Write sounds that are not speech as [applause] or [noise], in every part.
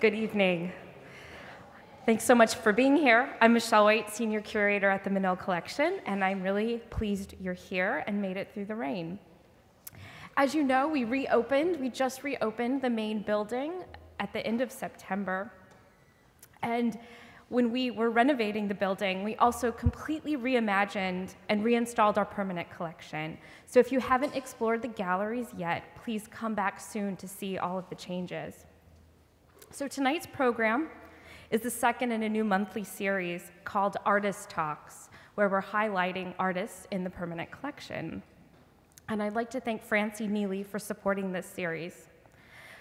Good evening. Thanks so much for being here. I'm Michelle White, Senior Curator at the Menil Collection, and I'm really pleased you're here and made it through the rain. As you know, we reopened, we just reopened the main building at the end of September. And when we were renovating the building, we also completely reimagined and reinstalled our permanent collection. So if you haven't explored the galleries yet, please come back soon to see all of the changes. So tonight's program is the second in a new monthly series called Artist Talks, where we're highlighting artists in the permanent collection. And I'd like to thank Francie Neely for supporting this series.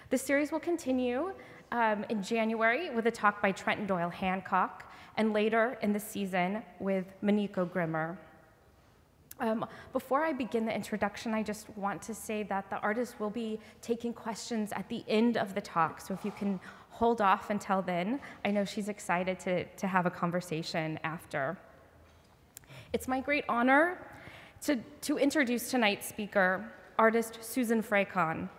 The series will continue um, in January with a talk by Trenton Doyle Hancock, and later in the season with Maniko Grimmer. Um, before I begin the introduction, I just want to say that the artist will be taking questions at the end of the talk, so if you can hold off until then, I know she's excited to, to have a conversation after. It's my great honor to, to introduce tonight's speaker, artist Suzan Frecon.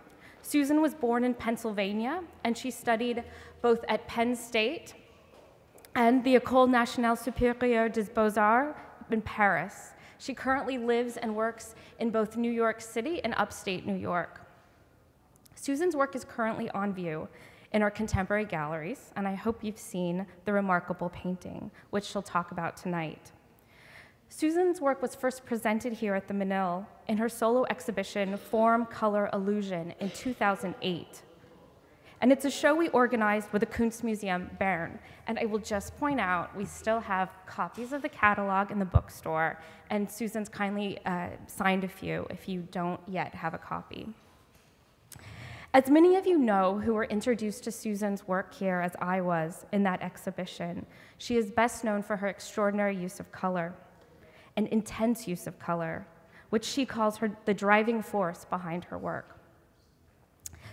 Suzan was born in Pennsylvania, and she studied both at Penn State and the École Nationale Supérieure des Beaux-Arts in Paris. She currently lives and works in both New York City and upstate New York. Suzan's work is currently on view in our contemporary galleries, and I hope you've seen the remarkable painting, which she'll talk about tonight. Suzan's work was first presented here at the Menil in her solo exhibition, Form, Color, Illumination, in 2008. And it's a show we organized with the Kunstmuseum Bern. And I will just point out, we still have copies of the catalog in the bookstore, and Suzan's kindly uh, signed a few if you don't yet have a copy. As many of you know who were introduced to Suzan's work here as I was in that exhibition, she is best known for her extraordinary use of color an intense use of color, which she calls her the driving force behind her work.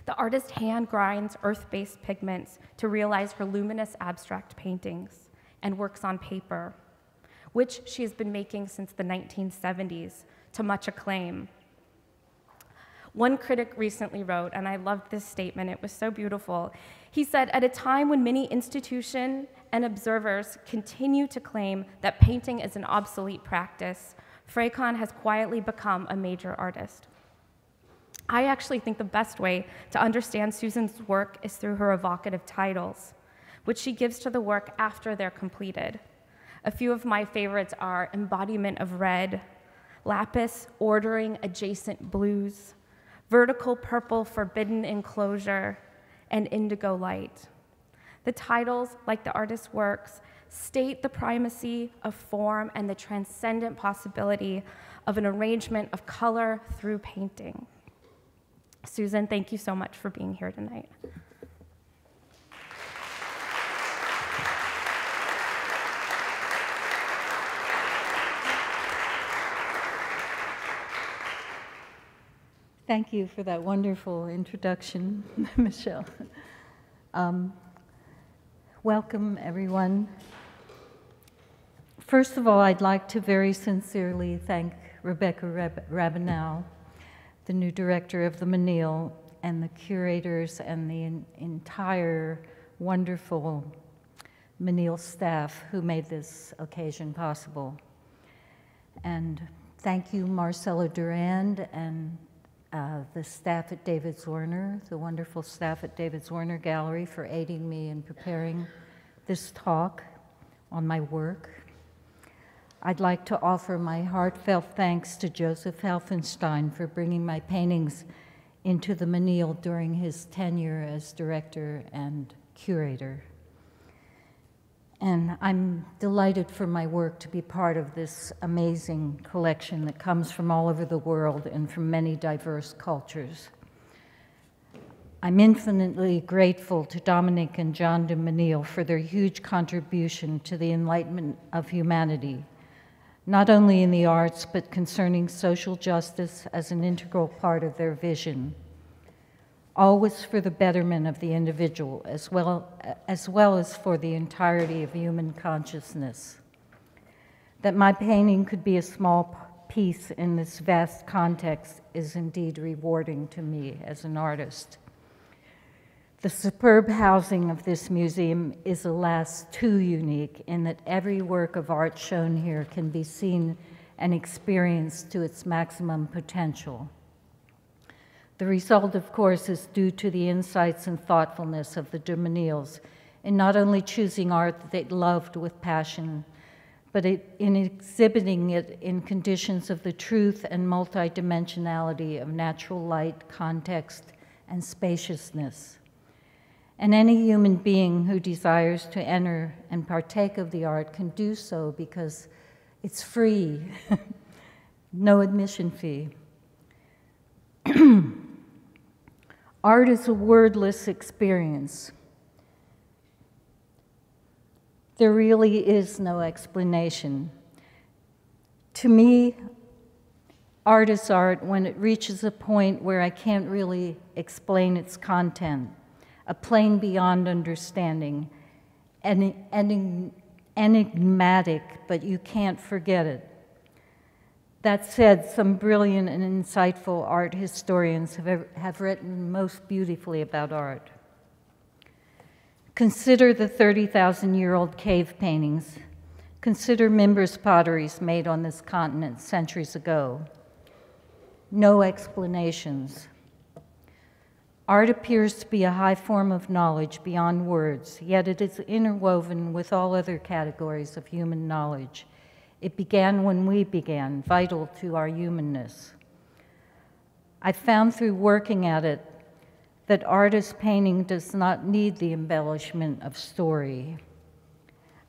The artist hand grinds earth based pigments to realize her luminous abstract paintings and works on paper, which she has been making since the 1970s to much acclaim. One critic recently wrote, and I loved this statement, it was so beautiful. He said, At a time when many institutions and observers continue to claim that painting is an obsolete practice, Frecon has quietly become a major artist. I actually think the best way to understand Suzan's work is through her evocative titles, which she gives to the work after they're completed. A few of my favorites are Embodiment of Red, Lapis Ordering Adjacent Blues, Vertical Purple Forbidden Enclosure, and Indigo Light. The titles, like the artist's works, state the primacy of form and the transcendent possibility of an arrangement of color through painting. Suzan, thank you so much for being here tonight. Thank you for that wonderful introduction, [laughs] Michelle. Um, Welcome, everyone. First of all, I'd like to very sincerely thank Rebecca Rab- Rabinow, the new director of the Menil, and the curators and the in- entire wonderful Menil staff who made this occasion possible. And thank you, Marcelo Durand and uh, the staff at David Zwirner, the wonderful staff at David Zwirner Gallery, for aiding me in preparing this talk on my work. I'd like to offer my heartfelt thanks to Josef Helfenstein for bringing my paintings into the Menil during his tenure as director and curator. And I'm delighted for my work to be part of this amazing collection that comes from all over the world and from many diverse cultures. I'm infinitely grateful to Dominique and John de Menil for their huge contribution to the enlightenment of humanity, not only in the arts, but concerning social justice as an integral part of their vision always for the betterment of the individual as well, as well as for the entirety of human consciousness. That my painting could be a small piece in this vast context is indeed rewarding to me as an artist. The superb housing of this museum is, alas, too unique in that every work of art shown here can be seen and experienced to its maximum potential. The result, of course, is due to the insights and thoughtfulness of the de in not only choosing art that they loved with passion, but in exhibiting it in conditions of the truth and multidimensionality of natural light, context, and spaciousness. And any human being who desires to enter and partake of the art can do so because it's free, [laughs] no admission fee. [clears throat] Art is a wordless experience. There really is no explanation. To me, art is art when it reaches a point where I can't really explain its content, a plane beyond understanding, enigmatic, but you can't forget it. That said, some brilliant and insightful art historians have, have written most beautifully about art. Consider the 30,000 year old cave paintings. Consider Mimbres potteries made on this continent centuries ago. No explanations. Art appears to be a high form of knowledge beyond words, yet it is interwoven with all other categories of human knowledge it began when we began, vital to our humanness. I found through working at it that artist painting does not need the embellishment of story.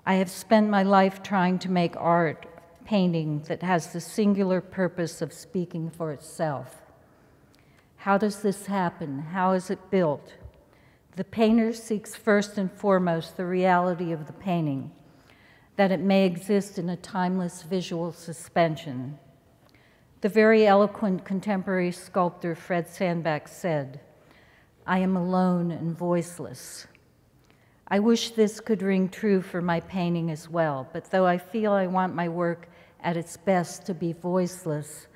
I have spent my life trying to make art painting that has the singular purpose of speaking for itself. How does this happen? How is it built? The painter seeks first and foremost the reality of the painting that it may exist in a timeless visual suspension. The very eloquent contemporary sculptor Fred Sandback said, I am alone and voiceless. I wish this could ring true for my painting as well, but though I feel I want my work at its best to be voiceless,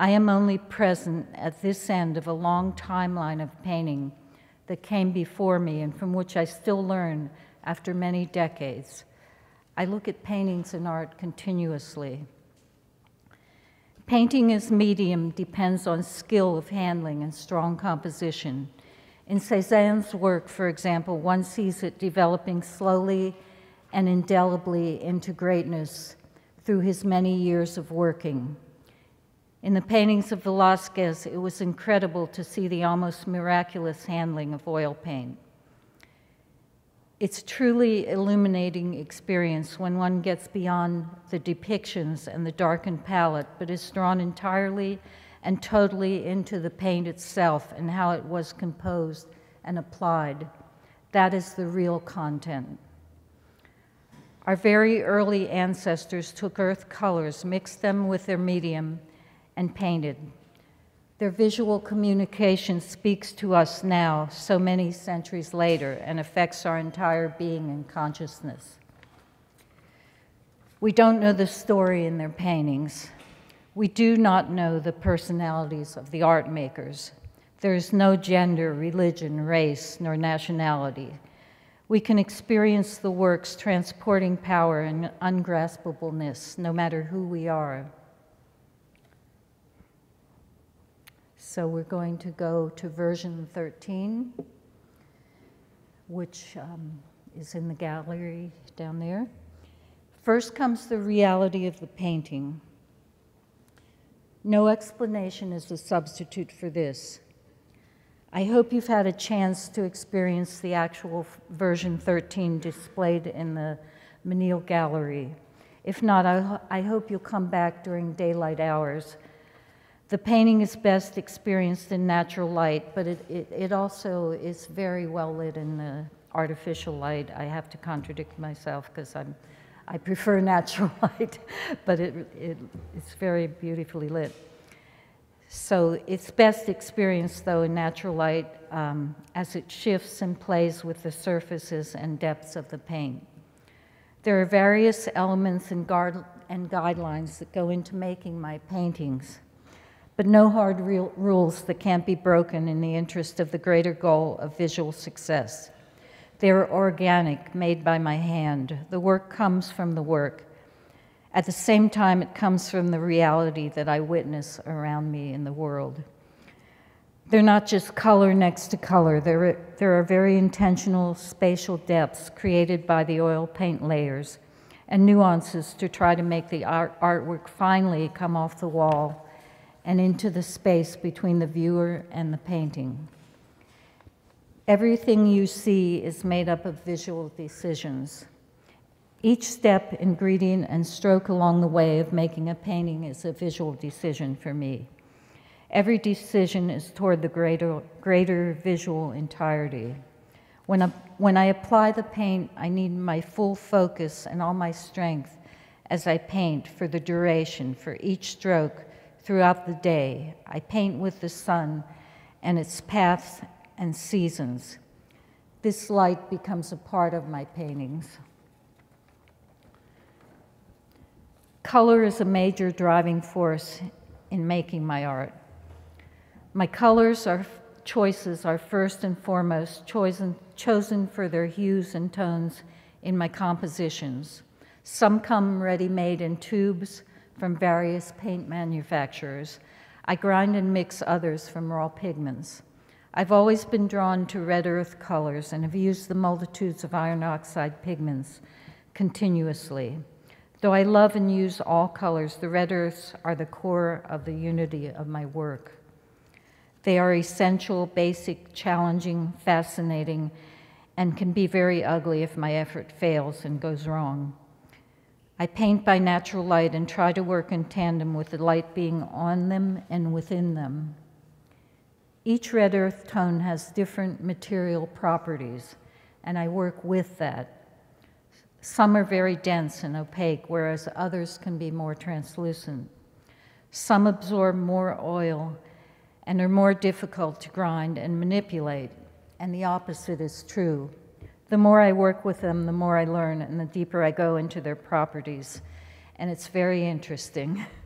I am only present at this end of a long timeline of painting that came before me and from which I still learn after many decades. I look at paintings and art continuously. Painting as medium depends on skill of handling and strong composition. In Cézanne's work, for example, one sees it developing slowly and indelibly into greatness through his many years of working. In the paintings of Velázquez, it was incredible to see the almost miraculous handling of oil paint. It's truly illuminating experience when one gets beyond the depictions and the darkened palette, but is drawn entirely and totally into the paint itself and how it was composed and applied. That is the real content. Our very early ancestors took earth colors, mixed them with their medium, and painted. Their visual communication speaks to us now, so many centuries later, and affects our entire being and consciousness. We don't know the story in their paintings. We do not know the personalities of the art makers. There is no gender, religion, race, nor nationality. We can experience the works transporting power and ungraspableness no matter who we are. So we're going to go to version 13, which um, is in the gallery down there. First comes the reality of the painting. No explanation is a substitute for this. I hope you've had a chance to experience the actual version 13 displayed in the Menil Gallery. If not, I, I hope you'll come back during daylight hours the painting is best experienced in natural light, but it, it, it, also is very well lit in the artificial light. I have to contradict myself because I'm, I prefer [laughs] natural light, but it, it, it's very beautifully lit. So it's best experienced, though, in natural light um, as it shifts and plays with the surfaces and depths of the paint. There are various elements and, guard, and guidelines that go into making my paintings. But no hard rules that can't be broken in the interest of the greater goal of visual success. They're organic, made by my hand. The work comes from the work. At the same time, it comes from the reality that I witness around me in the world. They're not just color next to color, there, there are very intentional spatial depths created by the oil paint layers and nuances to try to make the art, artwork finally come off the wall and into the space between the viewer and the painting. Everything you see is made up of visual decisions. Each step, ingredient, and stroke along the way of making a painting is a visual decision for me. Every decision is toward the greater, greater visual entirety. When I, when I apply the paint, I need my full focus and all my strength as I paint for the duration, for each stroke throughout the day. I paint with the sun and its paths and seasons. This light becomes a part of my paintings. Color is a major driving force in making my art. My colors are choices are first and foremost chosen, chosen for their hues and tones in my compositions. Some come ready-made in tubes from various paint manufacturers. I grind and mix others from raw pigments. I've always been drawn to red earth colors and have used the multitudes of iron oxide pigments continuously. Though I love and use all colors, the red earths are the core of the unity of my work. They are essential, basic, challenging, fascinating, and can be very ugly if my effort fails and goes wrong. I paint by natural light and try to work in tandem with the light being on them and within them. Each red earth tone has different material properties, and I work with that. Some are very dense and opaque, whereas others can be more translucent. Some absorb more oil and are more difficult to grind and manipulate, and the opposite is true. The more I work with them, the more I learn, and the deeper I go into their properties, and it's very interesting. [laughs]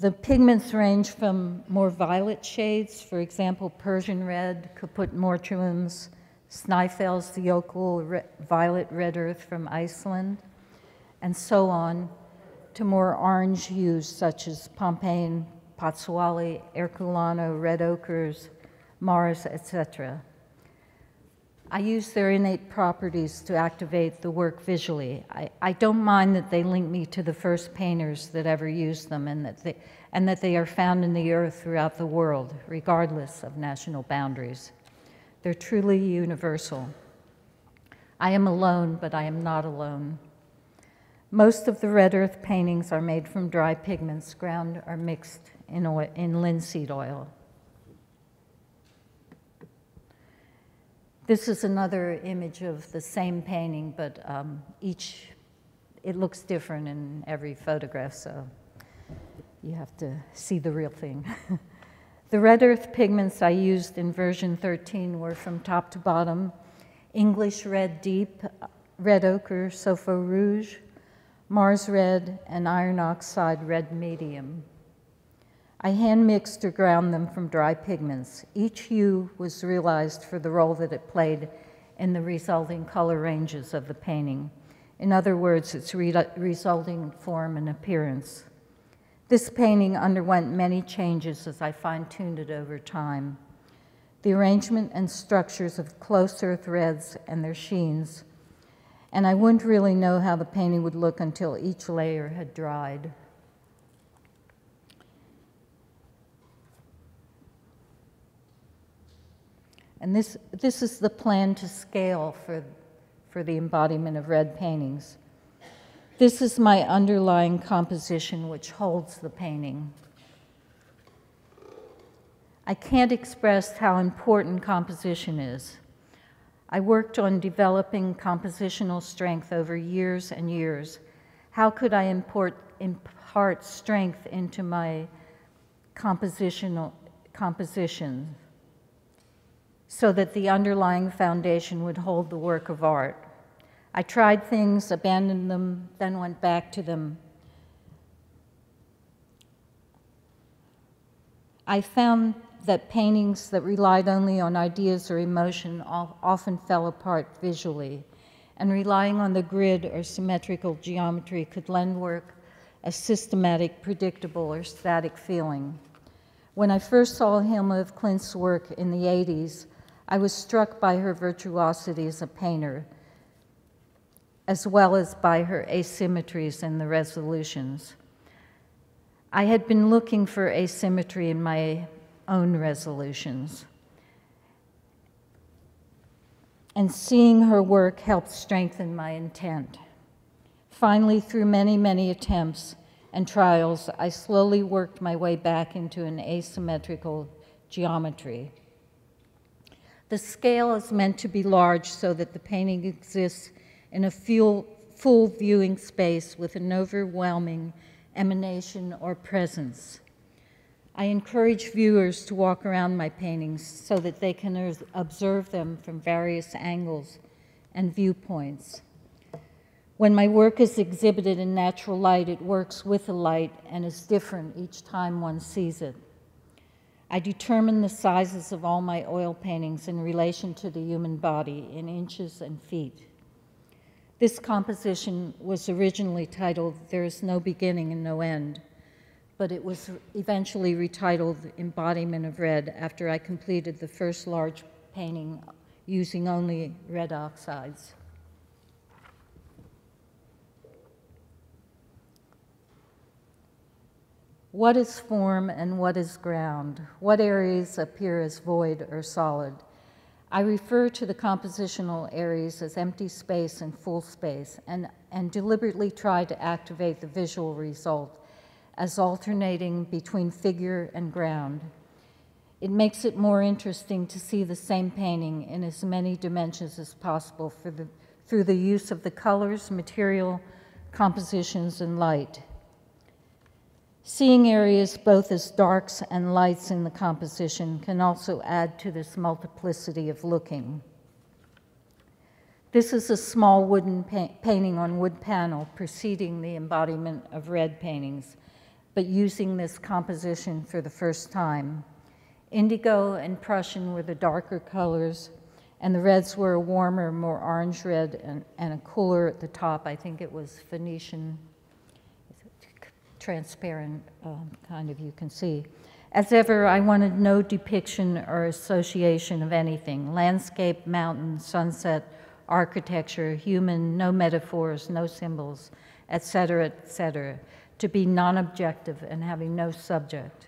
The pigments range from more violet shades, for example, Persian red, Caput mortuums, Snæfell's the Jökull violet red earth from Iceland, and so on, to more orange hues such as Pompeian, Pozzuoli, Ercolano, red ochres, Mars, etc. I use their innate properties to activate the work visually. I, I, don't mind that they link me to the first painters that ever used them and that, they, and that they are found in the earth throughout the world, regardless of national boundaries. They're truly universal. I am alone, but I am not alone. Most of the red earth paintings are made from dry pigments ground or mixed in, oil, in linseed oil. This is another image of the same painting, but um, each, it looks different in every photograph, so you have to see the real thing. [laughs] The red earth pigments I used in version 13 were from top to bottom, English red deep, red ochre, Sopho rouge, Mars red, and iron oxide red medium. I hand mixed or ground them from dry pigments. Each hue was realized for the role that it played in the resulting color ranges of the painting. In other words, its re resulting form and appearance. This painting underwent many changes as I fine-tuned it over time. The arrangement and structures of close earth reds and their sheens, and I wouldn't really know how the painting would look until each layer had dried. And this, this is the plan to scale for, for the embodiment of red paintings. This is my underlying composition which holds the painting. I can't express how important composition is. I worked on developing compositional strength over years and years. How could I import, impart strength into my compositional composition so that the underlying foundation would hold the work of art? I tried things, abandoned them, then went back to them. I found that paintings that relied only on ideas or emotion often fell apart visually, and relying on the grid or symmetrical geometry could lend work a systematic, predictable, or static feeling. When I first saw Hilma af Klint's work in the 80s, I was struck by her virtuosity as a painter, as well as by her asymmetries in the resolutions. I had been looking for asymmetry in my own resolutions. And seeing her work helped strengthen my intent. Finally, through many, many attempts and trials, I slowly worked my way back into an asymmetrical geometry. The scale is meant to be large so that the painting exists in a full, full viewing space with an overwhelming emanation or presence. I encourage viewers to walk around my paintings so that they can observe them from various angles and viewpoints. When my work is exhibited in natural light, it works with the light and is different each time one sees it. I determine the sizes of all my oil paintings in relation to the human body in inches and feet. This composition was originally titled There is No Beginning and No End but it was eventually retitled Embodiment of Red after I completed the first large painting using only red oxides. What is form and what is ground? What areas appear as void or solid? I refer to the compositional areas as empty space and full space and, and deliberately try to activate the visual result as alternating between figure and ground. It makes it more interesting to see the same painting in as many dimensions as possible the, through the use of the colors, material, compositions, and light. Seeing areas both as darks and lights in the composition can also add to this multiplicity of looking. This is a small wooden pa painting on wood panel preceding the embodiment of red paintings but using this composition for the first time. Indigo and Prussian were the darker colors, and the reds were a warmer, more orange red, and, and a cooler at the top. I think it was Phoenician, transparent um, kind of, you can see. As ever, I wanted no depiction or association of anything landscape, mountain, sunset, architecture, human, no metaphors, no symbols, etc., etc to be non objective and having no subject.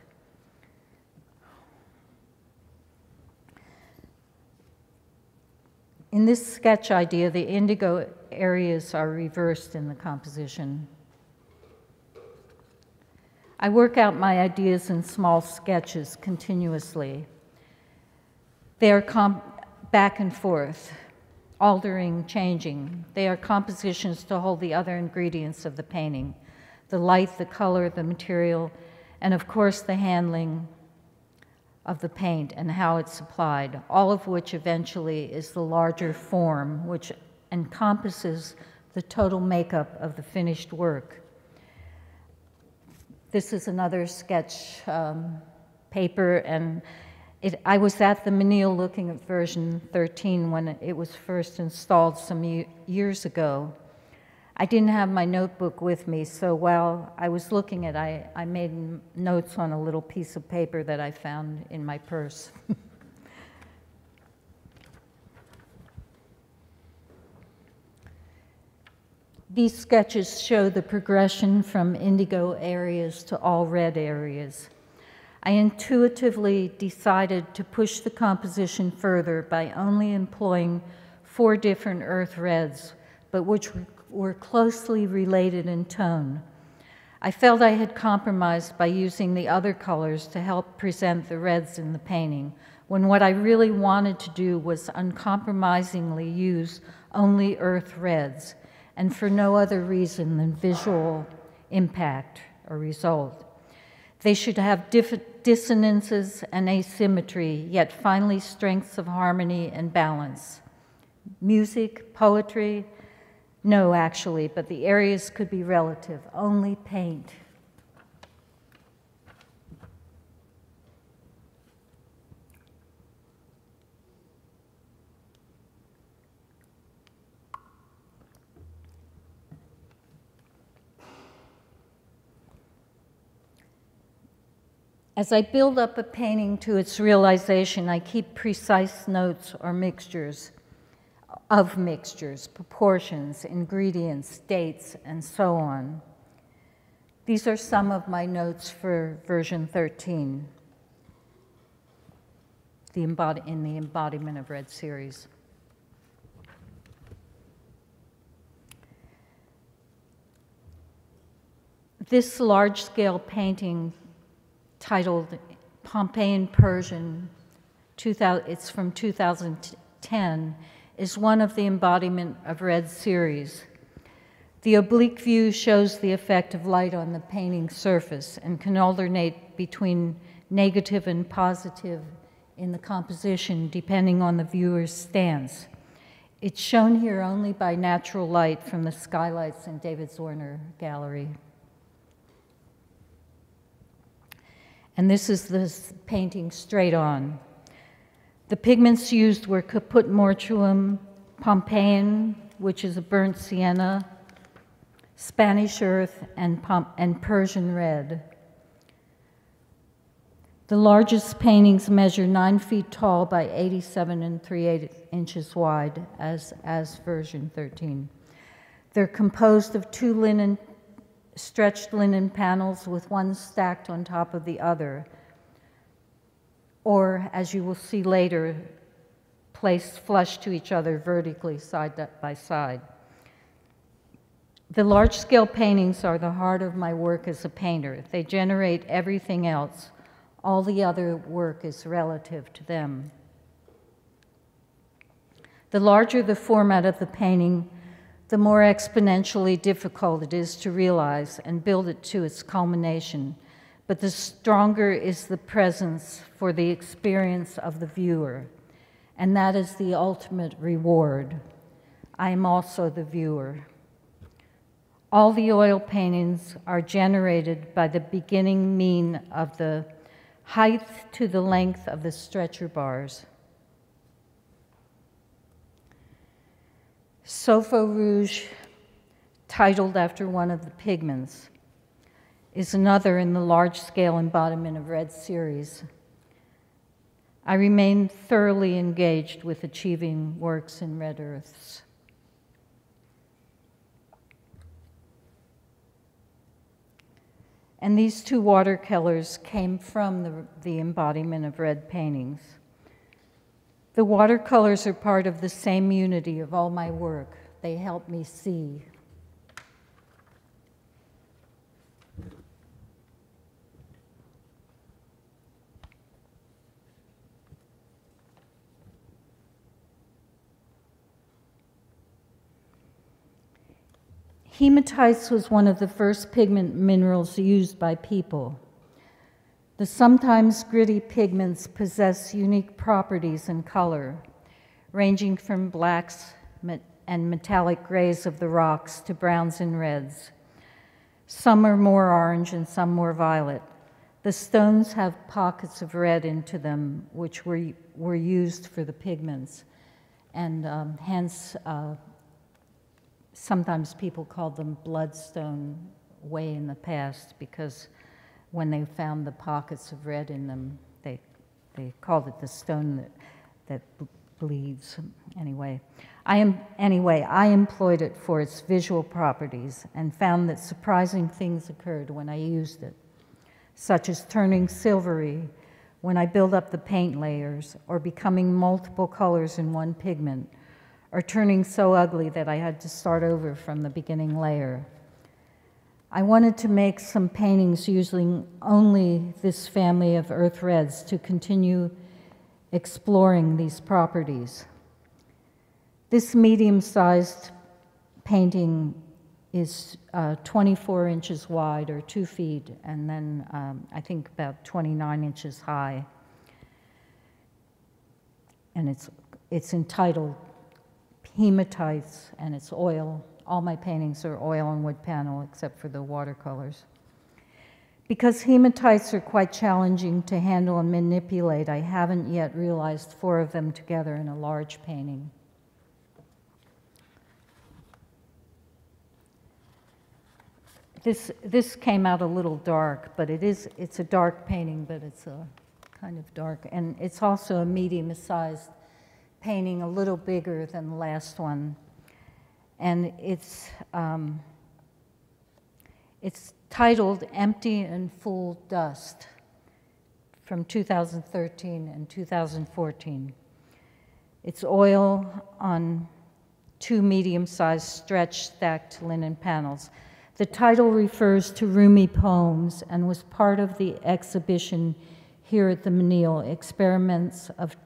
In this sketch idea, the indigo areas are reversed in the composition. I work out my ideas in small sketches continuously. They are back and forth, altering, changing. They are compositions to hold the other ingredients of the painting the light, the color, the material, and of course the handling of the paint and how it's applied, all of which eventually is the larger form, which encompasses the total makeup of the finished work. This is another sketch um, paper, and it, I was at the Menil looking at version 13 when it was first installed some years ago. I didn't have my notebook with me, so while I was looking at I, I made notes on a little piece of paper that I found in my purse. [laughs] These sketches show the progression from indigo areas to all red areas. I intuitively decided to push the composition further by only employing four different earth reds, but which were closely related in tone. I felt I had compromised by using the other colors to help present the reds in the painting, when what I really wanted to do was uncompromisingly use only earth reds, and for no other reason than visual impact or result. They should have dissonances and asymmetry, yet finally strengths of harmony and balance. Music, poetry, No, actually, but the areas could be relative. Only paint. As I build up a painting to its realization, I keep precise notes or mixtures of mixtures, proportions, ingredients, dates, and so on. These are some of my notes for version 13 the in the Embodiment of Red series. This large scale painting titled Pompeian Persian, 2000, it's from 2010, is one of the embodiment of red series. The oblique view shows the effect of light on the painting surface and can alternate between negative and positive in the composition depending on the viewer's stance. It's shown here only by natural light from the skylights in David Zwirner Gallery. And this is the painting straight on. The pigments used were caput mortuum, Pompeian, which is a burnt sienna, Spanish earth, and, and Persian red. The largest paintings measure 9 feet tall by 87 and 3 inches wide, as, as version 13. They're composed of two linen stretched linen panels with one stacked on top of the other, or as you will see later, placed flush to each other vertically side by side. The large scale paintings are the heart of my work as a painter. They generate everything else. All the other work is relative to them. The larger the format of the painting, the more exponentially difficult it is to realize and build it to its culmination. But the stronger is the presence for the experience of the viewer, and that is the ultimate reward. I am also the viewer. All the oil paintings are generated by the beginning mean of the height to the length of the stretcher bars. Sopho Rouge, titled after one of the pigments, is another in the large scale embodiment of Red series. I remain thoroughly engaged with achieving works in red earths. And these two watercolors came from the, the embodiment of red paintings. The watercolors are part of the same unity of all my work. They help me see. Hematite was one of the first pigment minerals used by people. The sometimes gritty pigments possess unique properties and color, ranging from blacks and metallic grays of the rocks to browns and reds. Some are more orange and some more violet. The stones have pockets of red into them, which were, were used for the pigments, and um, hence uh, sometimes people called them bloodstone way in the past because when they found the pockets of red in them, they, they called it the stone that, that bleeds. Anyway, I am, anyway, I employed it for its visual properties and found that surprising things occurred when I used it, such as turning silvery when I build up the paint layers or becoming multiple colors in one pigment or turning so ugly that I had to start over from the beginning layer. I wanted to make some paintings using only this family of earth reds to continue exploring these properties. This medium-sized painting is uh, 24 inches wide or two feet, and then um, I think about 29 inches high. And it's, it's entitled Hematites, and it's oil, all my paintings are oil and wood panel except for the watercolors. Because hematites are quite challenging to handle and manipulate, I haven't yet realized four of them together in a large painting. This, this came out a little dark, but it is, it's a dark painting, but it's a kind of dark. And it's also a medium-sized painting, a little bigger than the last one. And it's, um, it's titled Empty and Full Dust from 2013 and 2014. It's oil on two medium-sized stretch stacked linen panels. The title refers to Rumi poems and was part of the exhibition here at the Menil, Experiments of,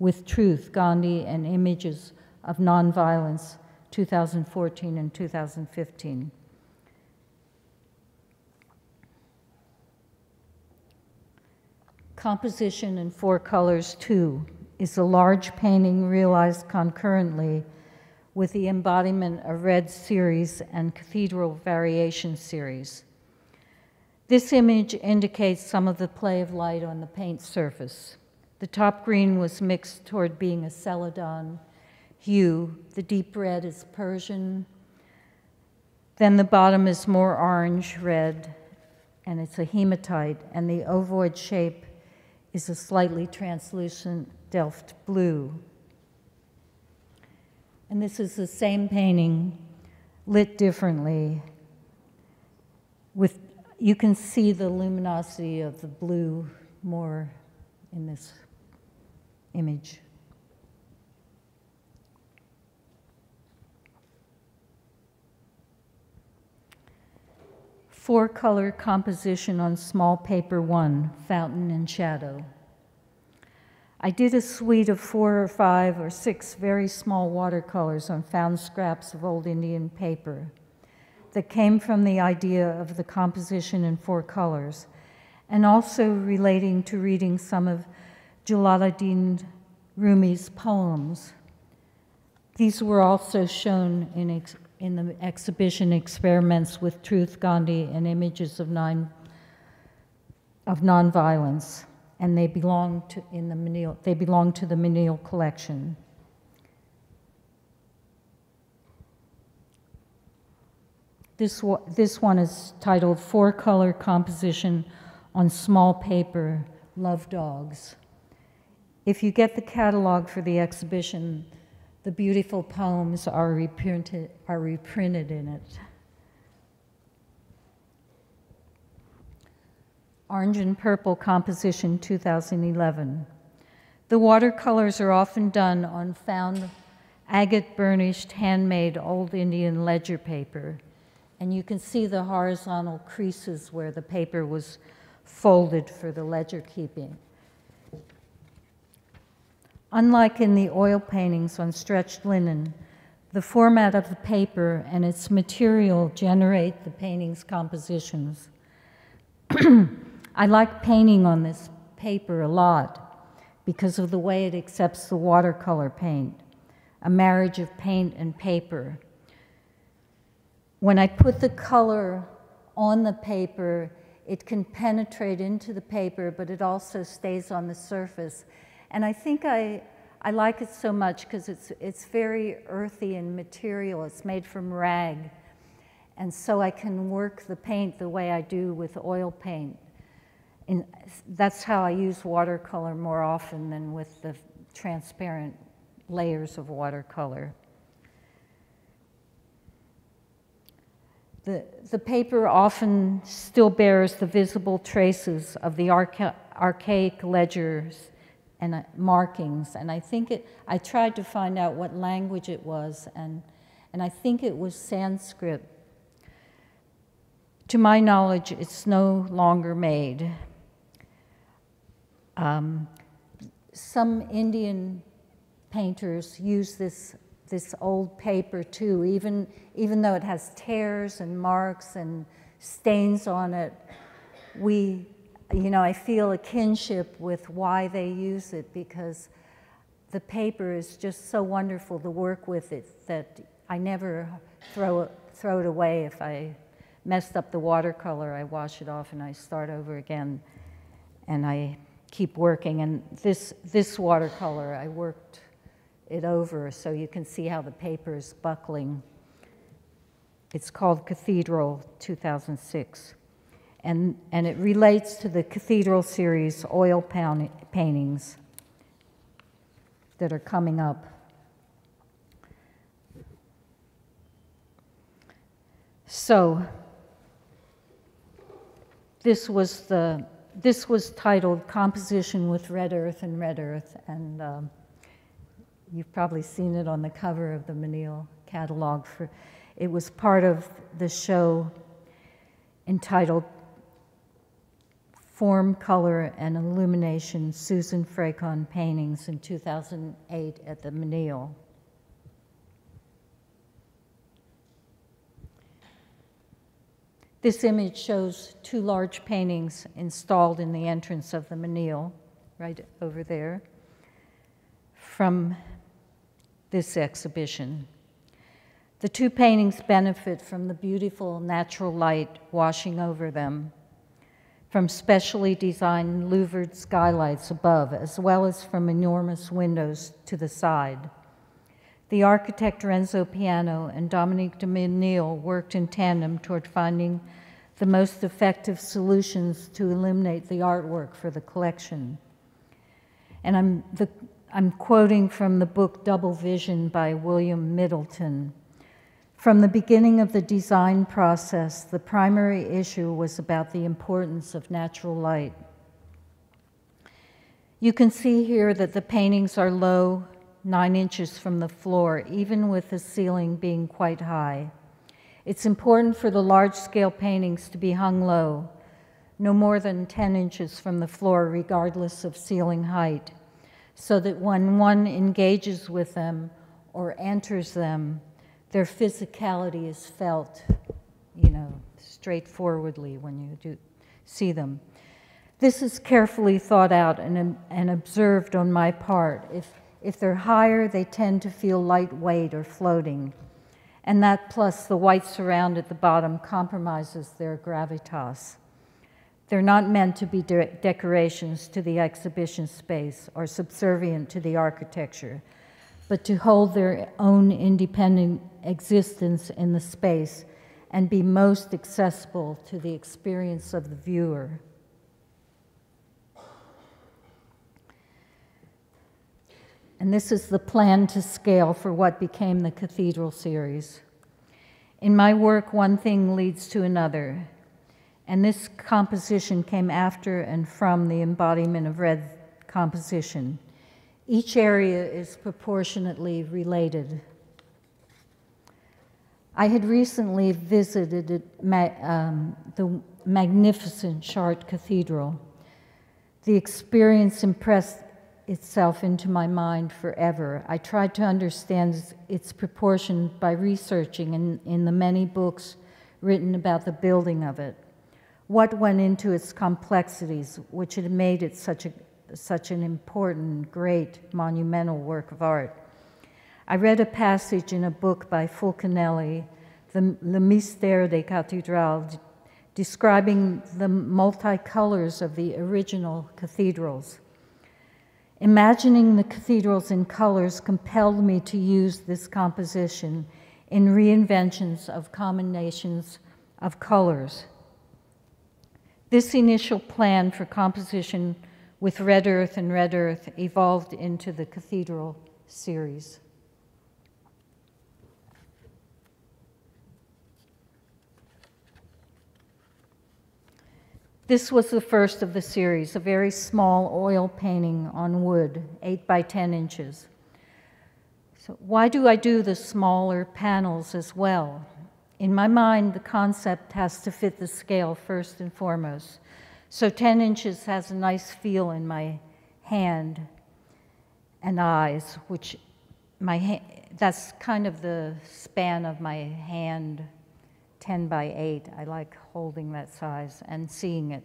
with Truth, Gandhi and Images of Nonviolence, 2014 and 2015. Composition in Four Colors 2 is a large painting realized concurrently with the embodiment of Red series and Cathedral Variation series. This image indicates some of the play of light on the paint surface. The top green was mixed toward being a celadon hue. The deep red is Persian. Then the bottom is more orange red, and it's a hematite, and the ovoid shape is a slightly translucent Delft blue. And this is the same painting lit differently. With, you can see the luminosity of the blue more in this image. Four color composition on small paper one, fountain and shadow. I did a suite of four or five or six very small watercolors on found scraps of old Indian paper that came from the idea of the composition in four colors, and also relating to reading some of Jalaluddin Rumi's poems. These were also shown in, in the exhibition Experiments with Truth, Gandhi, and Images of, nine, of Nonviolence and they belong to, in the Menil, they belong to the Menil collection. This, this one is titled Four Color Composition on Small Paper Love Dogs. If you get the catalog for the exhibition, the beautiful poems are reprinted, are reprinted in it. Orange and Purple Composition 2011. The watercolors are often done on found agate burnished handmade old Indian ledger paper. And you can see the horizontal creases where the paper was folded for the ledger keeping. Unlike in the oil paintings on stretched linen, the format of the paper and its material generate the painting's compositions. [clears throat] I like painting on this paper a lot because of the way it accepts the watercolor paint, a marriage of paint and paper. When I put the color on the paper, it can penetrate into the paper, but it also stays on the surface. And I think I, I like it so much because it's, it's very earthy and material. It's made from rag. And so I can work the paint the way I do with oil paint in, that's how I use watercolor more often than with the transparent layers of watercolor. The, the paper often still bears the visible traces of the archa archaic ledgers and uh, markings, and I think it, I tried to find out what language it was, and, and I think it was Sanskrit. To my knowledge, it's no longer made. Um, some Indian painters use this, this old paper too, even, even though it has tears and marks and stains on it. We, you know, I feel a kinship with why they use it because the paper is just so wonderful to work with it that I never throw it, throw it away. If I messed up the watercolor, I wash it off and I start over again. And I keep working. And this, this watercolor, I worked it over so you can see how the paper is buckling. It's called Cathedral 2006. And, and it relates to the Cathedral series oil paintings that are coming up. So, this was the this was titled Composition with Red Earth and Red Earth, and um, you've probably seen it on the cover of the Menil catalog. For, it was part of the show entitled Form, Color, and Illumination Suzan Frecon Paintings in 2008 at the Menil. This image shows two large paintings installed in the entrance of the Menil, right over there, from this exhibition. The two paintings benefit from the beautiful natural light washing over them, from specially designed louvered skylights above, as well as from enormous windows to the side. The architect Renzo Piano and Dominique de Menil worked in tandem toward finding the most effective solutions to illuminate the artwork for the collection. And I'm, the, I'm quoting from the book Double Vision by William Middleton. From the beginning of the design process, the primary issue was about the importance of natural light. You can see here that the paintings are low, nine inches from the floor, even with the ceiling being quite high. It's important for the large scale paintings to be hung low, no more than 10 inches from the floor, regardless of ceiling height, so that when one engages with them or enters them, their physicality is felt, you know, straightforwardly when you do see them. This is carefully thought out and, and observed on my part. If if they're higher, they tend to feel lightweight or floating. And that plus the white surround at the bottom compromises their gravitas. They're not meant to be de decorations to the exhibition space or subservient to the architecture, but to hold their own independent existence in the space and be most accessible to the experience of the viewer. and this is the plan to scale for what became the Cathedral series. In my work, one thing leads to another, and this composition came after and from the embodiment of red composition. Each area is proportionately related. I had recently visited um, the magnificent Chartres Cathedral. The experience impressed itself into my mind forever. I tried to understand its proportion by researching in, in the many books written about the building of it. What went into its complexities, which had made it such, a, such an important, great, monumental work of art. I read a passage in a book by Fulcanelli, the, Le Mystère des Cathédrales, describing the multicolors of the original cathedrals. Imagining the cathedrals in colors compelled me to use this composition in reinventions of combinations of colors. This initial plan for composition with red earth and red earth evolved into the cathedral series. This was the first of the series, a very small oil painting on wood, 8 by 10 inches. So, why do I do the smaller panels as well? In my mind, the concept has to fit the scale first and foremost. So, 10 inches has a nice feel in my hand and eyes, which my ha- that's kind of the span of my hand 10 by 8. I like holding that size and seeing it.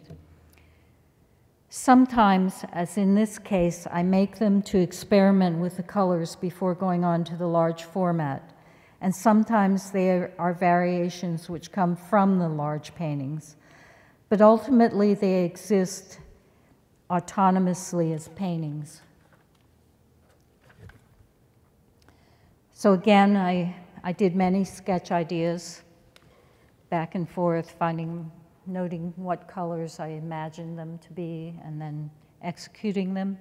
Sometimes, as in this case, I make them to experiment with the colors before going on to the large format. and sometimes there are variations which come from the large paintings, but ultimately they exist autonomously as paintings. So again, I, I did many sketch ideas back and forth, finding, noting what colors I imagined them to be, and then executing them.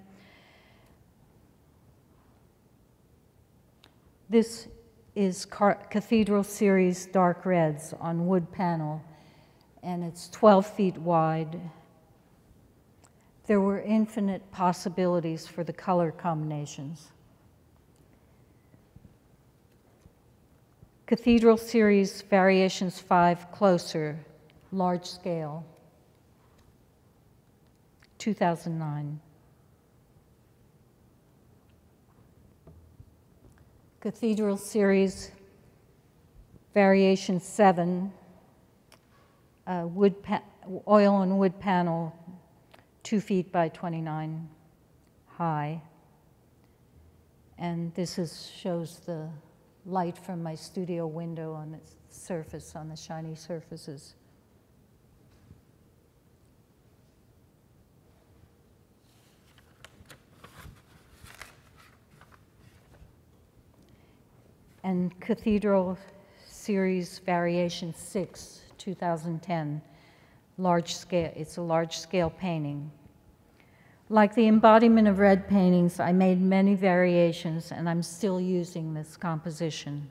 This is Cathedral Series Dark Reds on wood panel, and it's 12 feet wide. There were infinite possibilities for the color combinations. Cathedral Series Variations 5 Closer, large scale, 2009. Cathedral Series Variation 7, uh, wood oil and wood panel, 2 feet by 29 high. And this is, shows the light from my studio window on the surface, on the shiny surfaces. And Cathedral Series Variation 6, 2010, large scale, it's a large scale painting. Like the embodiment of red paintings, I made many variations and I'm still using this composition.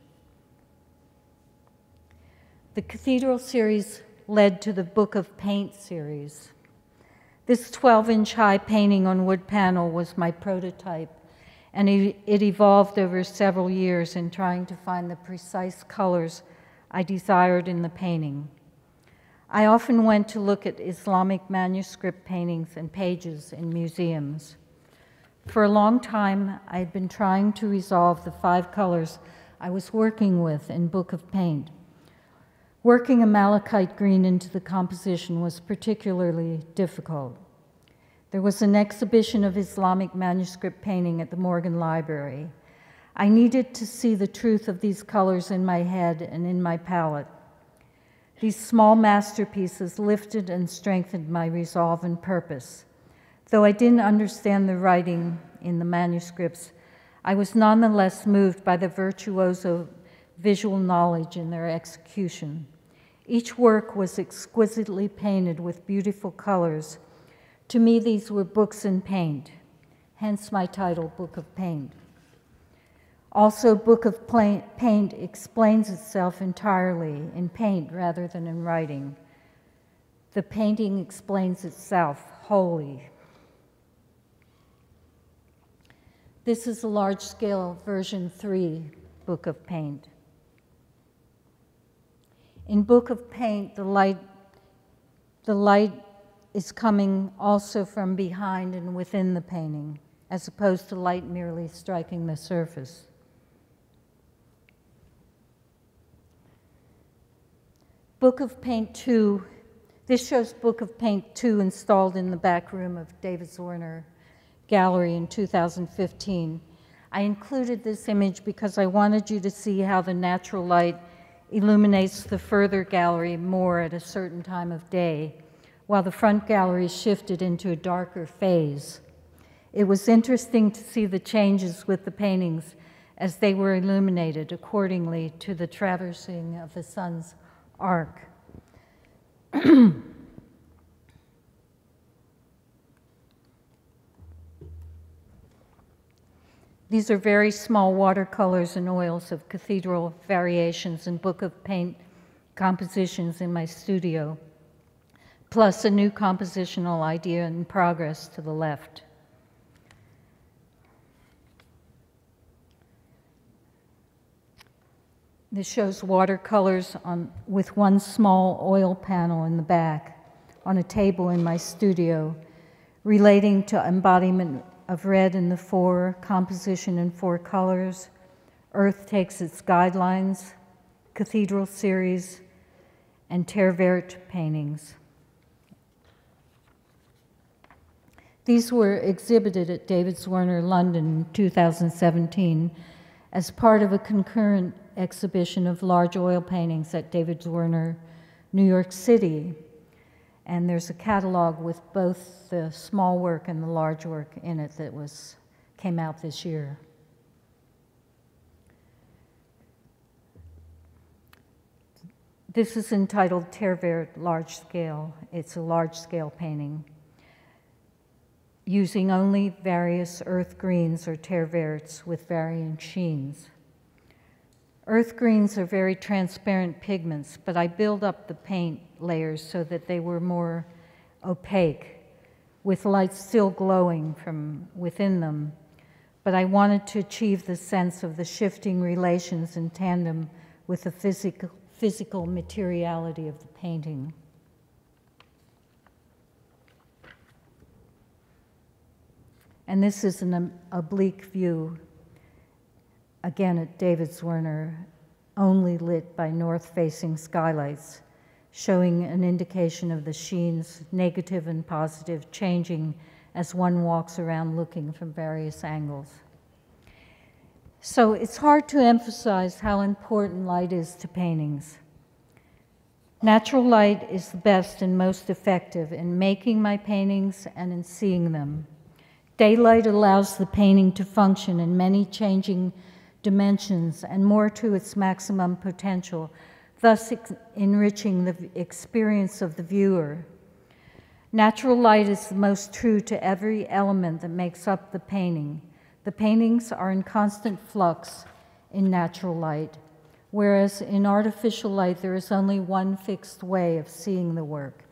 The Cathedral series led to the Book of Paint series. This 12 inch high painting on wood panel was my prototype, and it, it evolved over several years in trying to find the precise colors I desired in the painting. I often went to look at Islamic manuscript paintings and pages in museums. For a long time, I had been trying to resolve the five colors I was working with in Book of Paint. Working a malachite green into the composition was particularly difficult. There was an exhibition of Islamic manuscript painting at the Morgan Library. I needed to see the truth of these colors in my head and in my palette. These small masterpieces lifted and strengthened my resolve and purpose. Though I didn't understand the writing in the manuscripts, I was nonetheless moved by the virtuoso visual knowledge in their execution. Each work was exquisitely painted with beautiful colors. To me, these were books in paint, hence my title, Book of Paint. Also, Book of Paint explains itself entirely in paint rather than in writing. The painting explains itself wholly. This is a large scale version 3 Book of Paint. In Book of Paint, the light, the light is coming also from behind and within the painting, as opposed to light merely striking the surface. Book of Paint 2, this shows Book of Paint 2 installed in the back room of David Zwirner Gallery in 2015. I included this image because I wanted you to see how the natural light illuminates the further gallery more at a certain time of day, while the front gallery shifted into a darker phase. It was interesting to see the changes with the paintings as they were illuminated accordingly to the traversing of the sun's arc. [clears throat] These are very small watercolors and oils of cathedral variations and Book of Paint compositions in my studio, plus a new compositional idea in progress to the left. This shows watercolors on, with one small oil panel in the back on a table in my studio, relating to embodiment of red in the four, composition in four colors. Earth takes its guidelines, cathedral series, and terre verte paintings. These were exhibited at David Zwirner London in 2017 as part of a concurrent exhibition of large oil paintings at David Zwirner, New York City. And there's a catalog with both the small work and the large work in it that was, came out this year. This is entitled Terre Verte Large Scale. It's a large scale painting using only various earth greens or terre vertes with varying sheens. Earth greens are very transparent pigments, but I build up the paint layers so that they were more opaque, with light still glowing from within them. But I wanted to achieve the sense of the shifting relations in tandem with the physical, physical materiality of the painting. And this is an oblique view, again at David Zwirner, only lit by north facing skylights, showing an indication of the sheens, negative and positive, changing as one walks around looking from various angles. So it's hard to emphasize how important light is to paintings. Natural light is the best and most effective in making my paintings and in seeing them. Daylight allows the painting to function in many changing dimensions and more to its maximum potential, thus enriching the experience of the viewer. Natural light is the most true to every element that makes up the painting. The paintings are in constant flux in natural light, whereas in artificial light there is only one fixed way of seeing the work.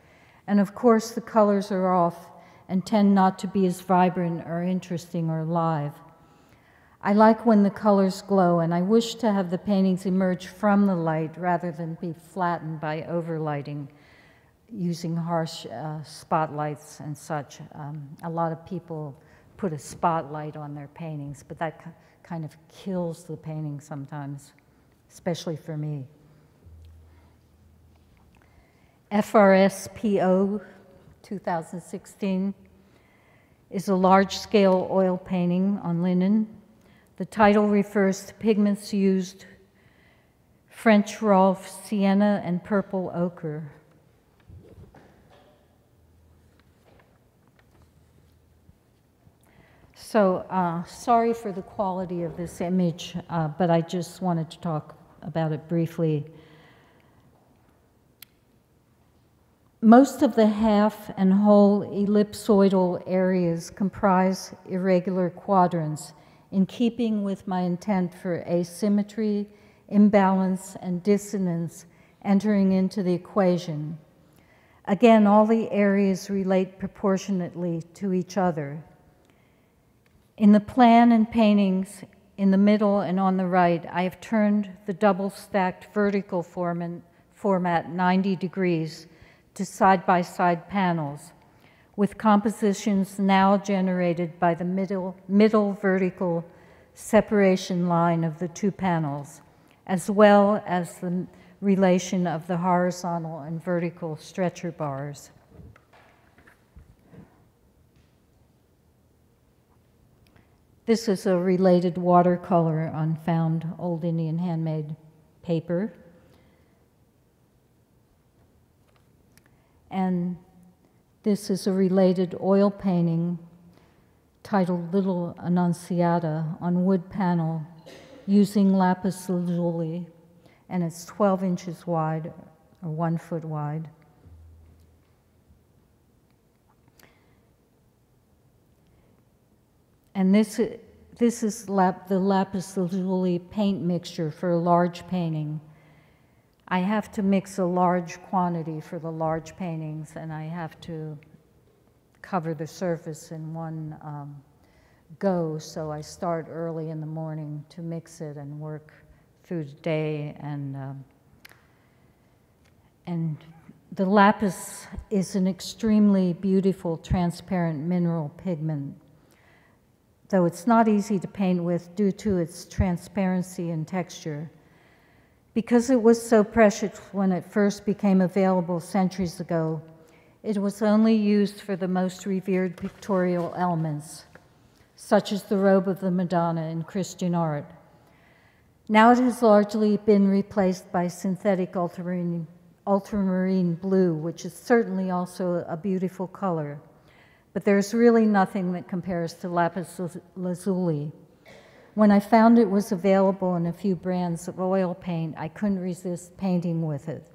And of course, the colors are off and tend not to be as vibrant or interesting or live. I like when the colors glow, and I wish to have the paintings emerge from the light rather than be flattened by overlighting using harsh uh, spotlights and such. Um, a lot of people put a spotlight on their paintings, but that kind of kills the painting sometimes, especially for me. FRSPO 2016 is a large scale oil painting on linen. The title refers to pigments used French Rolf, sienna, and purple ochre. So, uh, sorry for the quality of this image, uh, but I just wanted to talk about it briefly. Most of the half and whole ellipsoidal areas comprise irregular quadrants in keeping with my intent for asymmetry, imbalance, and dissonance entering into the equation. Again, all the areas relate proportionately to each other. In the plan and paintings, in the middle and on the right, I have turned the double stacked vertical format, format 90 degrees to side-by-side panels with compositions now generated by the middle, middle vertical separation line of the two panels, as well as the relation of the horizontal and vertical stretcher bars. This is a related watercolor on found old Indian handmade paper. And this is a related oil painting titled Little Annunciata on wood panel using lapis lazuli, and it's 12 inches wide or one foot wide. And this, this is lap, the lapis lazuli paint mixture for a large painting. I have to mix a large quantity for the large paintings, and I have to cover the surface in one um, go. So I start early in the morning to mix it and work through the day. And um, and the lapis is an extremely beautiful, transparent mineral pigment. Though it's not easy to paint with due to its transparency and texture. Because it was so precious when it first became available centuries ago, it was only used for the most revered pictorial elements, such as the robe of the Madonna in Christian art. Now it has largely been replaced by synthetic ultramarine, ultramarine blue, which is certainly also a beautiful color. But there's really nothing that compares to lapis lazuli. When I found it was available in a few brands of oil paint, I couldn't resist painting with it.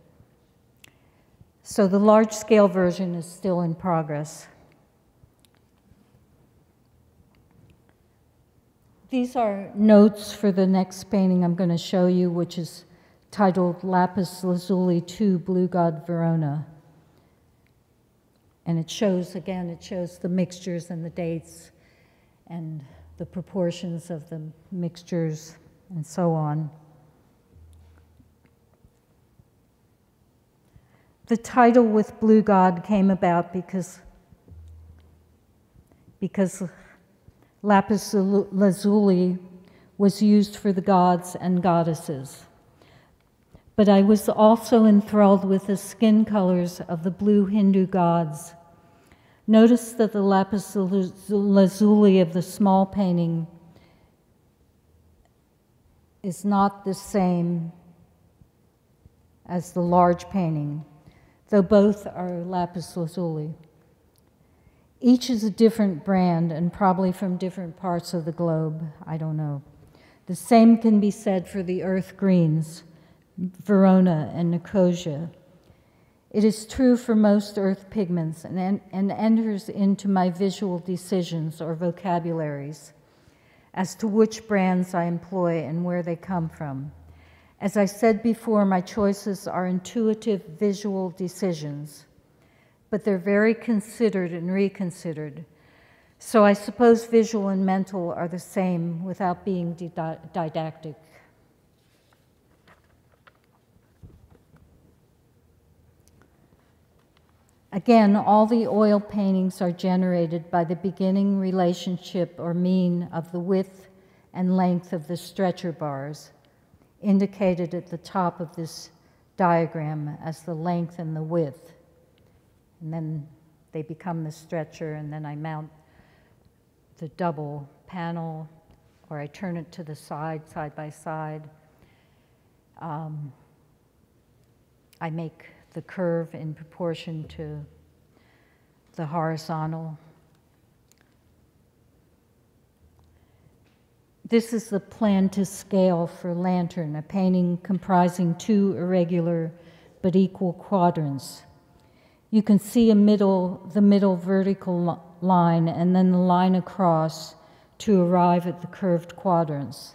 So the large scale version is still in progress. These are notes for the next painting I'm going to show you, which is titled Lapis Lazuli 2 Blue God Verona. And it shows, again, it shows the mixtures and the dates and the proportions of the mixtures and so on. The title with Blue God came about because, because lapis lazuli was used for the gods and goddesses. But I was also enthralled with the skin colors of the blue Hindu gods Notice that the lapis lazuli of the small painting is not the same as the large painting, though both are lapis lazuli. Each is a different brand and probably from different parts of the globe. I don't know. The same can be said for the earth greens, Verona and Nicosia. It is true for most earth pigments and, and enters into my visual decisions or vocabularies as to which brands I employ and where they come from. As I said before, my choices are intuitive visual decisions, but they're very considered and reconsidered. So I suppose visual and mental are the same without being didactic. Again, all the oil paintings are generated by the beginning relationship or mean of the width and length of the stretcher bars, indicated at the top of this diagram as the length and the width. And then they become the stretcher, and then I mount the double panel, or I turn it to the side, side by side. Um, I make the curve in proportion to the horizontal. This is the plan to scale for Lantern, a painting comprising two irregular but equal quadrants. You can see middle, the middle vertical line and then the line across to arrive at the curved quadrants.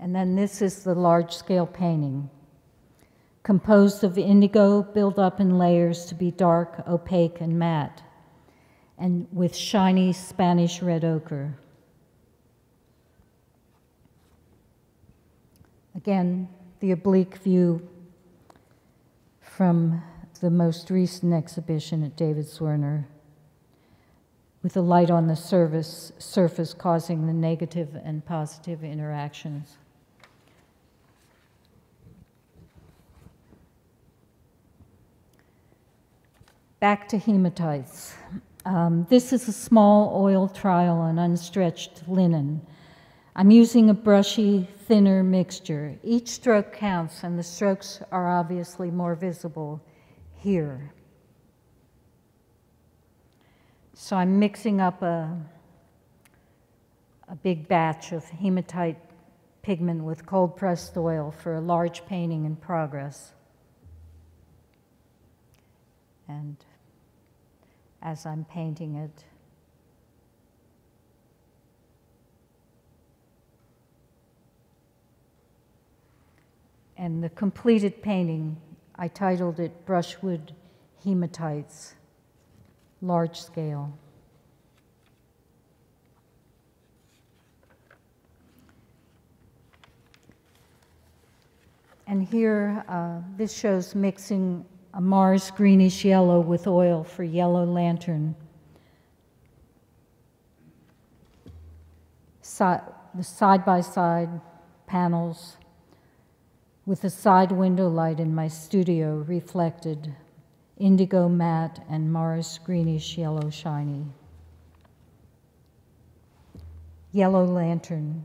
And then this is the large scale painting, composed of indigo built up in layers to be dark, opaque, and matte, and with shiny Spanish red ochre. Again, the oblique view from the most recent exhibition at David Zwirner, with the light on the surface, surface causing the negative and positive interactions. Back to hematites. Um, this is a small oil trial on unstretched linen. I'm using a brushy, thinner mixture. Each stroke counts, and the strokes are obviously more visible here. So I'm mixing up a, a big batch of hematite pigment with cold pressed oil for a large painting in progress. And as I'm painting it. And the completed painting, I titled it Brushwood Hematites, large scale. And here, uh, this shows mixing a Mars greenish yellow with oil for yellow lantern. Si- the side by side panels with the side window light in my studio reflected indigo matte and Mars greenish yellow shiny. Yellow Lantern.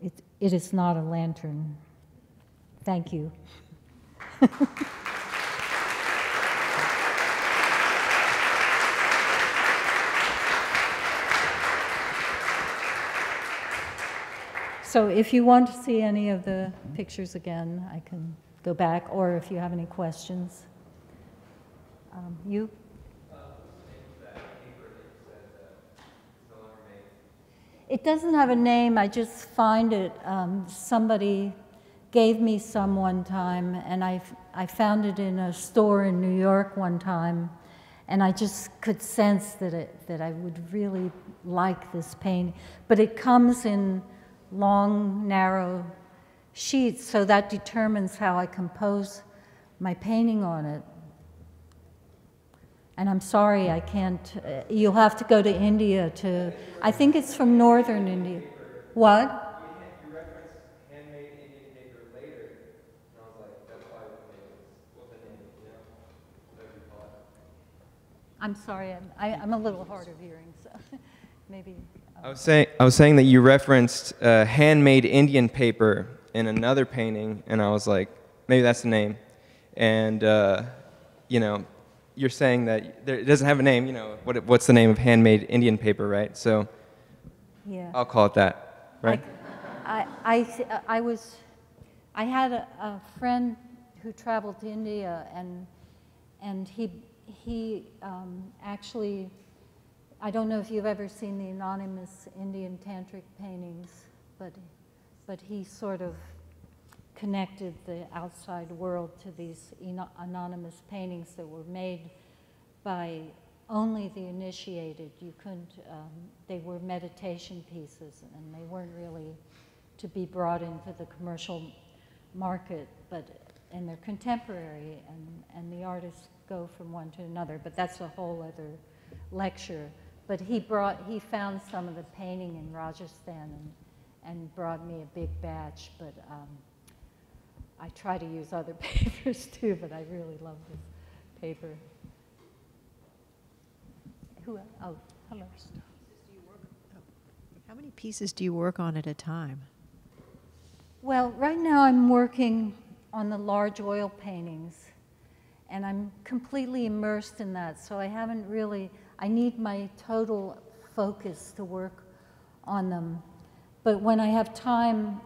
It, it is not a lantern. Thank you. [laughs] so if you want to see any of the pictures again, I can go back, or if you have any questions. Um, you? It doesn't have a name, I just find it. Um, somebody gave me some one time, and I, I found it in a store in New York one time, and I just could sense that, it, that I would really like this painting. But it comes in long, narrow sheets, so that determines how I compose my painting on it. And I'm sorry, I can't. Uh, you'll have to go to India to. I think it's from northern India. What? I'm sorry, I'm, I, am a little hard of hearing, so [laughs] maybe. I was saying, I was saying that you referenced uh, handmade Indian paper in another painting, and I was like, maybe that's the name. And, uh, you know, you're saying that there, it doesn't have a name, you know, what, what's the name of handmade Indian paper, right? So yeah. I'll call it that, right? I, I, I, was, I had a, a friend who traveled to India and, and he, he um, actually, I don't know if you've ever seen the anonymous Indian tantric paintings, but, but he sort of connected the outside world to these anonymous paintings that were made by only the initiated. You couldn't, um, they were meditation pieces and they weren't really to be brought into the commercial market, but, and they're contemporary and, and the artists go from one to another, but that's a whole other lecture. But he brought, he found some of the painting in Rajasthan and, and brought me a big batch, but um, I try to use other [laughs] papers too, but I really love this paper. Who, oh, hello. How many pieces do you work on at a time? Well, right now I'm working on the large oil paintings, and I'm completely immersed in that, so I haven't really, I need my total focus to work on them. But when I have time,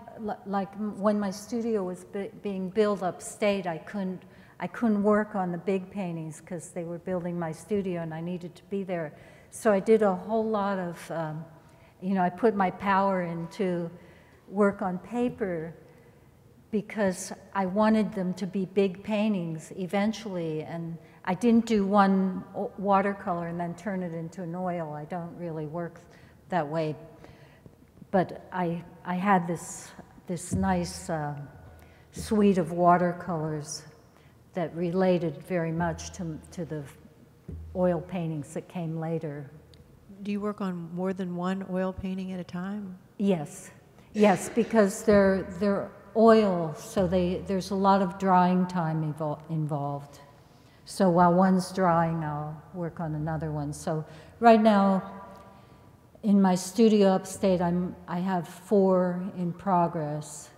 like when my studio was being built upstate, I couldn't, I couldn't work on the big paintings because they were building my studio and I needed to be there. So I did a whole lot of, um, you know, I put my power into work on paper because I wanted them to be big paintings eventually. And I didn't do one watercolor and then turn it into an oil. I don't really work that way but I, I had this, this nice uh, suite of watercolors that related very much to, to the oil paintings that came later. Do you work on more than one oil painting at a time? Yes, yes, because they're, they're oil, so they, there's a lot of drying time involved. So while one's drying, I'll work on another one. So right now, in my studio upstate, I'm, I have four in progress.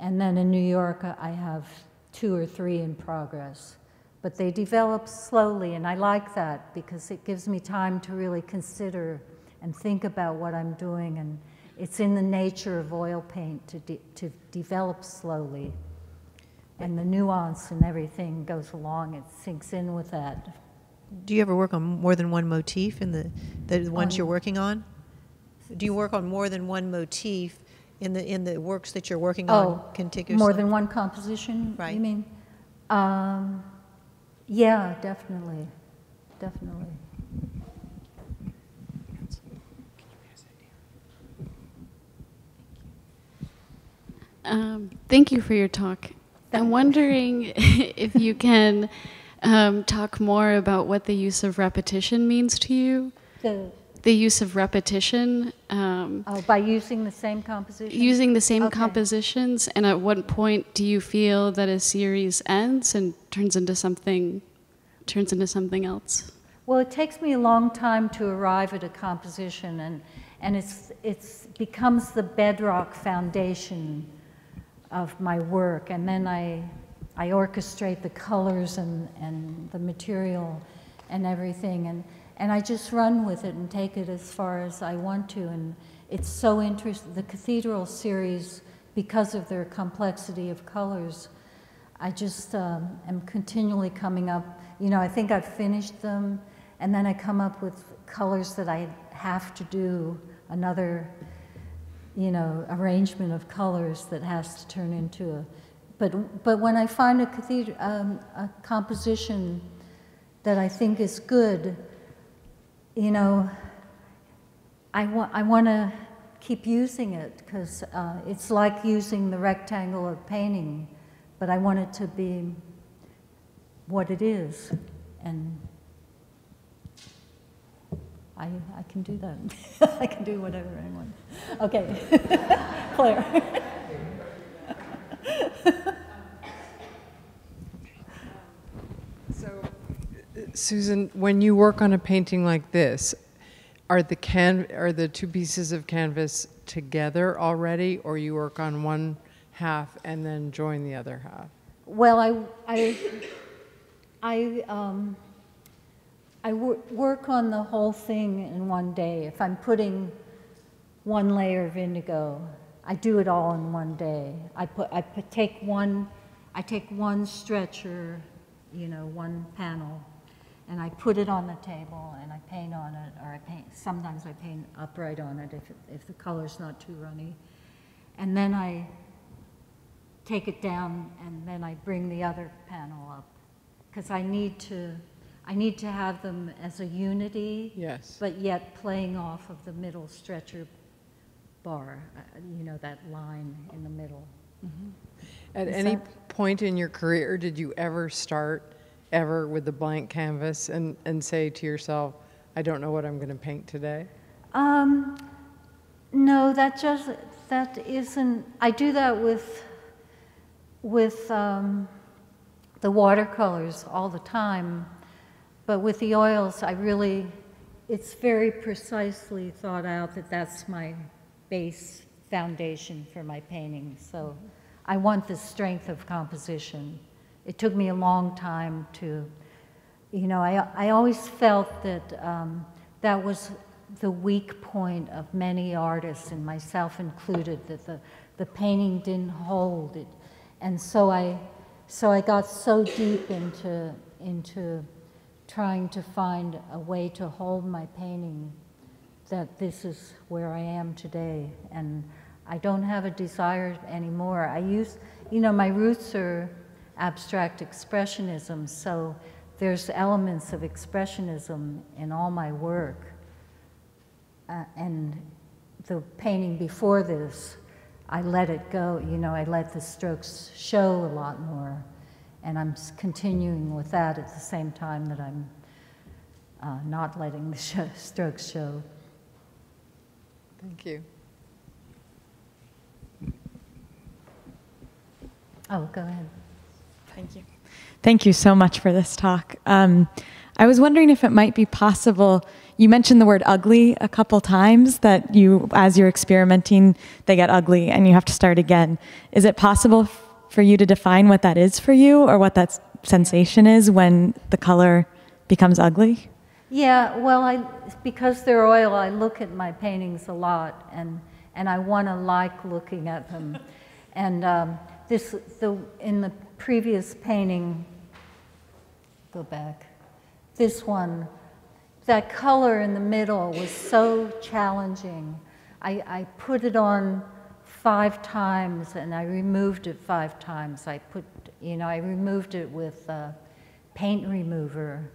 And then in New York, I have two or three in progress. But they develop slowly, and I like that because it gives me time to really consider and think about what I'm doing. And it's in the nature of oil paint to, de to develop slowly. And the nuance and everything goes along, it sinks in with that. Do you ever work on more than one motif in the, the ones um, you're working on? Do you work on more than one motif in the in the works that you're working oh, on contiguously? More than one composition, right. you mean? Um, yeah, definitely. Definitely. Um, thank you for your talk. I'm wondering [laughs] if you can um, talk more about what the use of repetition means to you. The, the use of repetition. Um, oh, by using the same composition? Using the same okay. compositions, and at what point do you feel that a series ends and turns into something, turns into something else? Well, it takes me a long time to arrive at a composition, and and it's, it's becomes the bedrock foundation of my work. And then I, I orchestrate the colors and, and the material and everything. And, and I just run with it and take it as far as I want to. And it's so interesting. The Cathedral series, because of their complexity of colors, I just um, am continually coming up. You know, I think I've finished them, and then I come up with colors that I have to do another, you know, arrangement of colors that has to turn into a. But but when I find a cathedral, um, a composition that I think is good, you know, I want I want to keep using it because uh, it's like using the rectangle of painting, but I want it to be what it is, and I, I can do that. [laughs] I can do whatever I want. Okay, [laughs] Claire. [laughs] So, Suzan, when you work on a painting like this, are the can are the two pieces of canvas together already, or you work on one half and then join the other half? Well, I, I, I, um, I wor- work on the whole thing in one day. If I'm putting one layer of indigo, I do it all in one day. I put, I put, take one, I take one stretcher, you know, one panel, and I put it on the table and I paint on it, or I paint, sometimes I paint upright on it if, it- if the color's not too runny. And then I take it down and then I bring the other panel up. Because I need to, I need to have them as a unity, Yes. but yet playing off of the middle stretcher bar, uh, you know, that line in the middle. At Is any point in your career, did you ever start ever with a blank canvas and, and say to yourself, I don't know what I'm going to paint today? Um, no, that just, that isn't, I do that with, with um, the watercolors all the time, but with the oils, I really, it's very precisely thought out that that's my base foundation for my painting. So I want the strength of composition. It took me a long time to, you know, I, I always felt that um, that was the weak point of many artists, and myself included, that the, the painting didn't hold it. And so I, so I got so deep into, into trying to find a way to hold my painting that this is where I am today. And I don't have a desire anymore. I use, you know, my roots are abstract expressionism, so there's elements of expressionism in all my work. Uh, and the painting before this, I let it go, you know, I let the strokes show a lot more. And I'm continuing with that at the same time that I'm uh, not letting the [laughs] show, strokes show. Thank you. Oh, go ahead. Thank you. Thank you so much for this talk. Um, I was wondering if it might be possible. You mentioned the word ugly a couple times, that you, as you're experimenting, they get ugly and you have to start again. Is it possible f- for you to define what that is for you or what that sensation is when the color becomes ugly? Yeah, well, I, because they're oil, I look at my paintings a lot, and, and I want to like looking at them. and um, this, the, in the previous painting, go back, this one, that color in the middle was so challenging. I, I put it on five times and I removed it five times. I put, you know, I removed it with a paint remover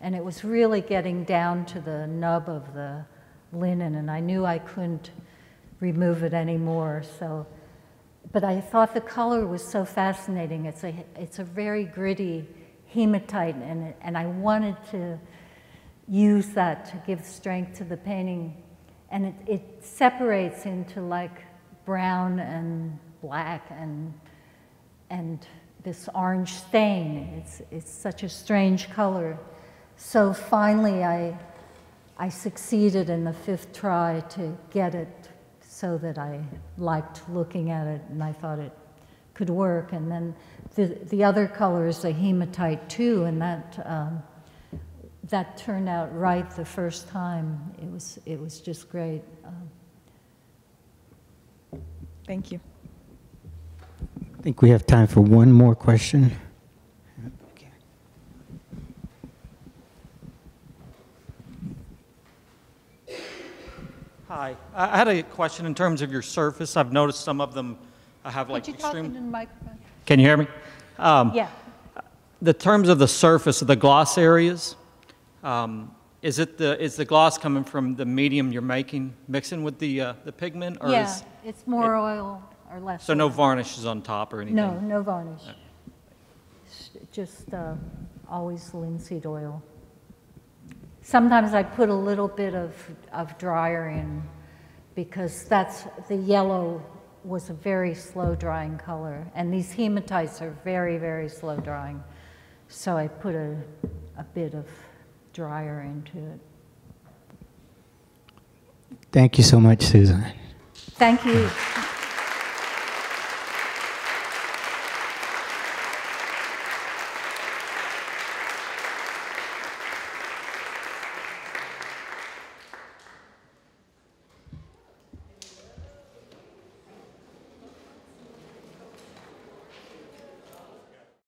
and it was really getting down to the nub of the linen and I knew I couldn't remove it anymore. So, but I thought the color was so fascinating. It's a, it's a very gritty hematite and, and I wanted to use that to give strength to the painting. And it, it separates into like brown and black and, and this orange stain. It's, it's such a strange color. So finally, I, I succeeded in the fifth try to get it so that I liked looking at it and I thought it could work. And then the, the other color is a hematite too, and that, um, that turned out right the first time. It was, it was just great. Um, Thank you. I think we have time for one more question. Okay. Hi, I I had a question in terms of your surface. I've noticed some of them uh, have like Could you talk extreme. into the microphone? Can you hear me? Um, Yeah. The terms of the surface of the gloss areas, um, is it the, is the gloss coming from the medium you're making, mixing with the, uh, the pigment? or Yeah, is- it's more oil or less. So no oil. varnishes on top or anything? No, no varnish. S- Just uh, always linseed oil. Sometimes I put a little bit of, of dryer in because that's, the yellow was a very slow drying color. And these hematites are very, very slow drying. So I put a, a bit of dryer into it. Thank you so much, Suzan. Thank you.